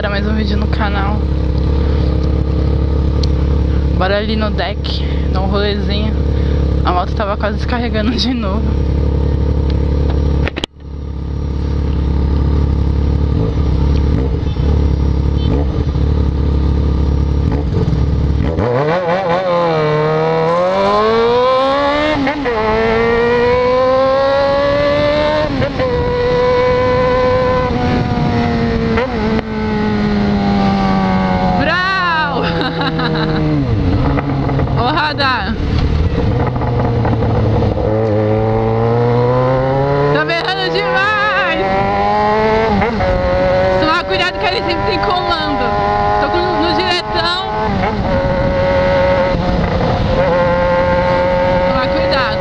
galera, mais um vídeo no canal. Bora ali no deck, dar um rolezinho. A moto tava quase descarregando de novo. Brau! Ô radar! Tá berrando demais! Tomar cuidado que ele sempre tem comando. Tô com- no diretão. Tomar cuidado.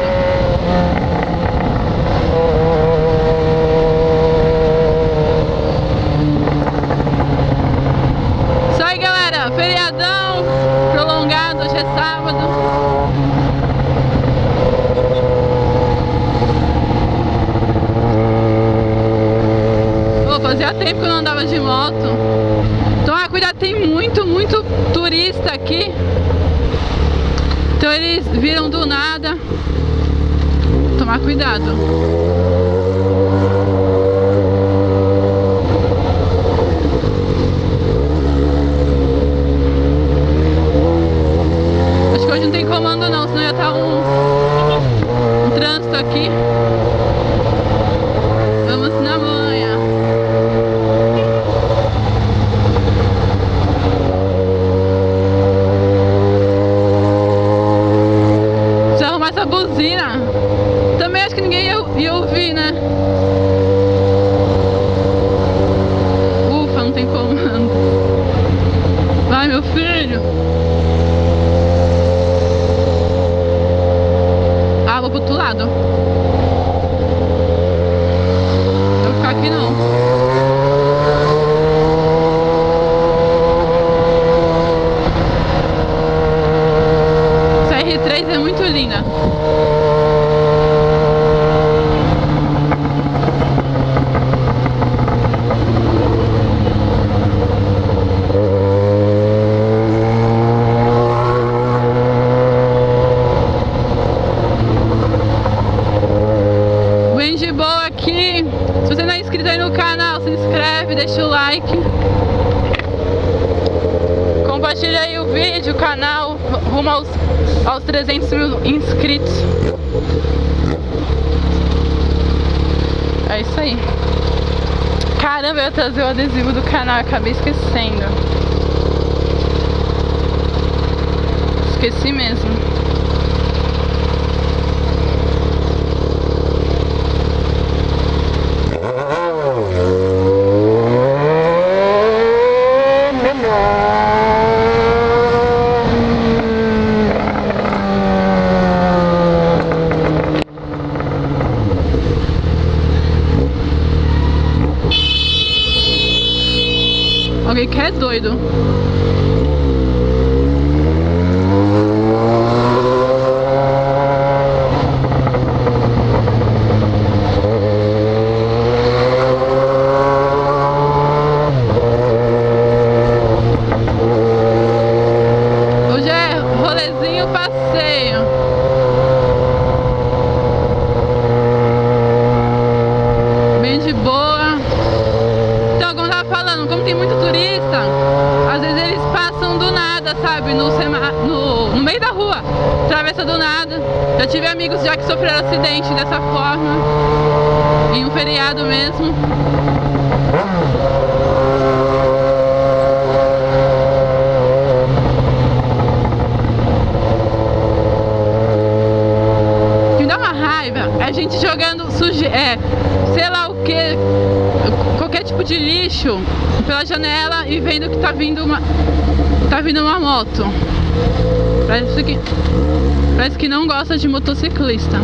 Isso aí, galera. Feriadão prolongado. Hoje é sábado. Pô, fazia tempo que eu não andava de moto. Tomar cuidado, tem muito, muito turista aqui. Então eles viram do nada. Tomar cuidado. Acho que hoje não tem comando não, senão ia estar um, um trânsito aqui. Vamos na manhã. Precisa arrumar essa buzina. Também acho que ninguém ia, ia ouvir, né? Ufa, não tem comando. Vai, meu filho. Ah, vou pro outro lado. Não vou ficar aqui não. Essa R3 é muito linda. Bem de boa Se você não é inscrito aí no canal, se inscreve, deixa o like. Compartilha aí o vídeo, o canal, rumo aos, aos 300 mil inscritos. É isso aí. Caramba, eu ia trazer o adesivo do canal, acabei esquecendo. Esqueci mesmo. Que é doido. Hoje é rolezinho passeio. Bem de boa. Então, como eu tava falando, como tem muito turista, às vezes eles passam do nada, sabe? No, sema- no, no meio da rua, atravessa do nada. Já tive amigos já que sofreram acidente dessa forma, em um feriado mesmo. Que me dá uma raiva é a gente jogando suje... é, sei lá o que, qualquer tipo de lixo pela janela e vendo que tá vindo uma tá vindo uma moto. Parece que parece que não gosta de motociclista.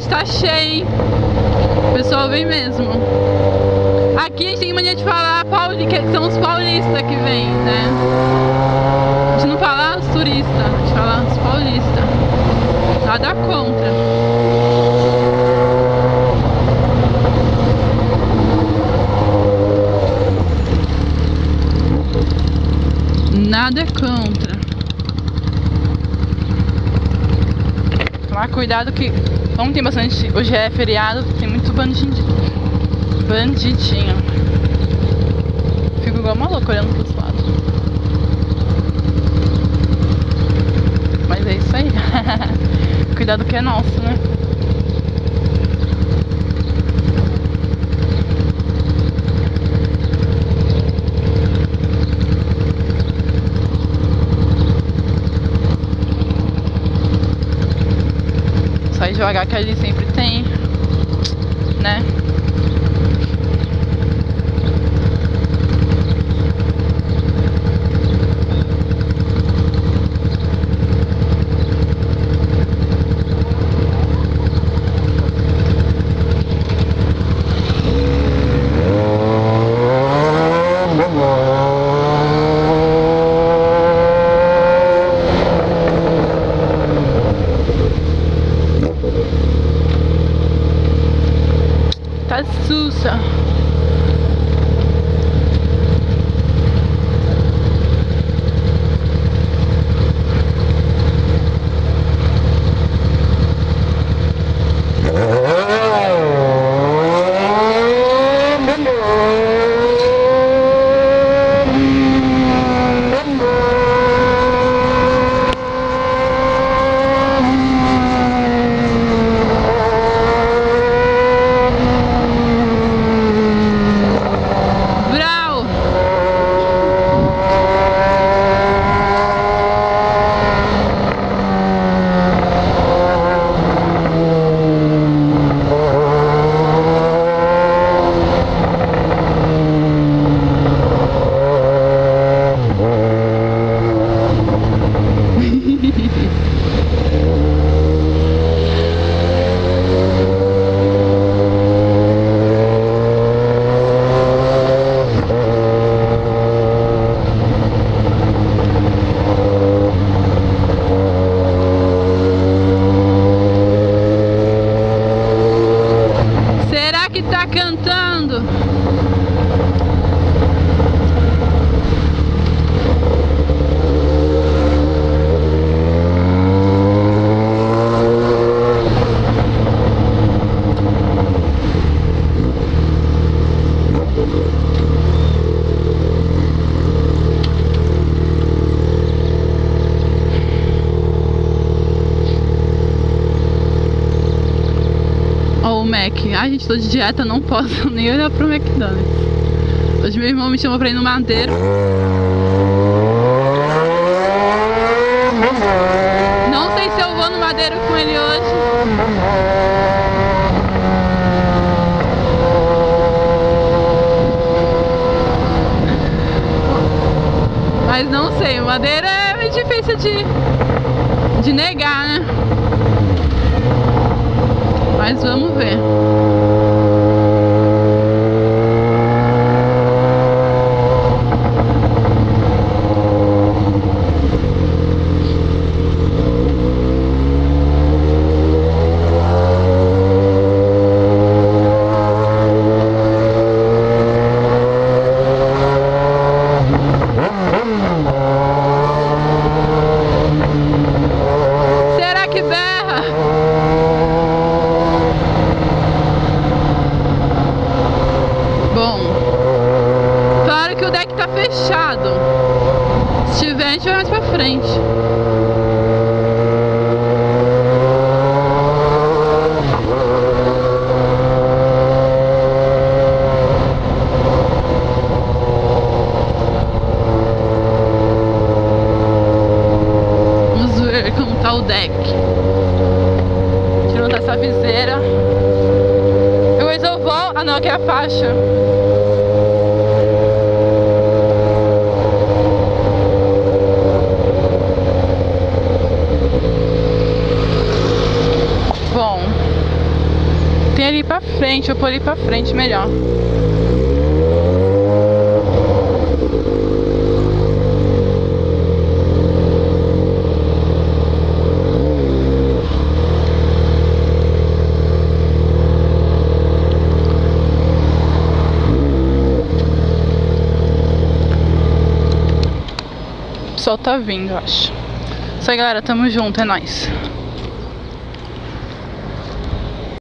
Cidade tá cheia, hein? O pessoal vem mesmo. Aqui a gente tem mania de falar pauli, que são os paulistas que vêm, né? A gente não fala os turistas, a gente fala os paulistas. Nada contra. Nada contra. Tomar cuidado que, como tem bastante. Hoje é feriado, tem muito bandidinho. Bandidinho. Fico igual uma louca olhando pros lados. Mas é isso aí. cuidado que é nosso, Sai devagar que ali sempre tem, né? Mac. Ai, gente, tô de dieta, não posso nem olhar pro McDonald's. Hoje meu irmão me chamou pra ir no Madeiro. Não sei se eu vou no Madeiro com ele hoje. Mas não sei, o Madeira é difícil de, de negar, né? Mas vamos ver. Será que berra? Bom, claro que o deck tá fechado. Se tiver, a gente vai mais pra frente. Vamos ver como tá o deck. Tirando essa viseira. Eu vou. Ah não, aqui é a faixa. Frente ou por ir pra frente melhor. O sol tá vindo, eu acho. Isso aí, galera. Tamo junto. É nóis.